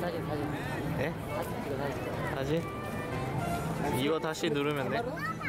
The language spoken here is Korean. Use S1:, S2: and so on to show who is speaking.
S1: 사진 사진 사진 예? 사진 찍어 사진 사진? 이거 다시 누르면 돼?